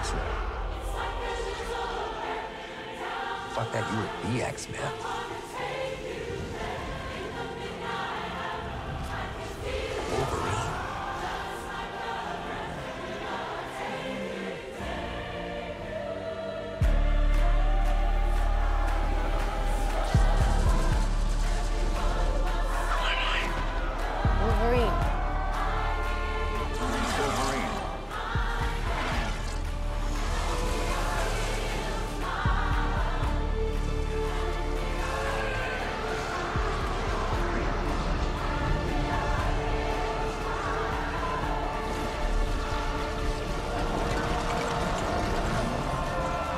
X-Men. Fuck that, you would be X-Men.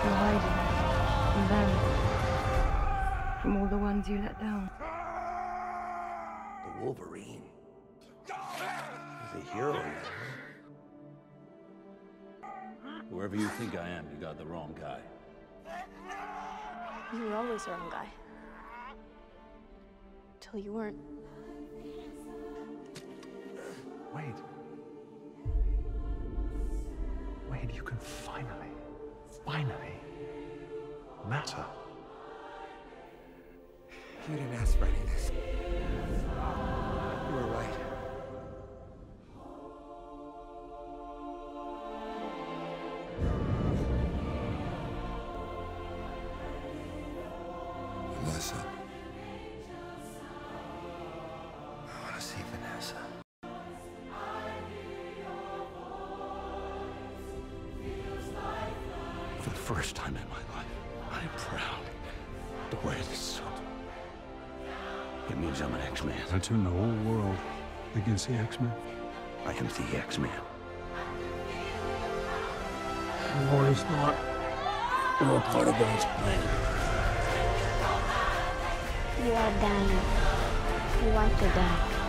You're hiding from them, from all the ones you let down. The Wolverine. He's a hero now. Whoever you think I am, you got the wrong guy. You were always the wrong guy. Till you weren't. Wade. Wade, you can finally, finally matter. You didn't ask for any of this. You were right. For the first time in my life, I am proud to wear this suit. It means I'm an X-Man. I turn the whole world against the X-Men. I am the X-Man. No, he's not. You're a part of God's plan. You are dying. You want to die.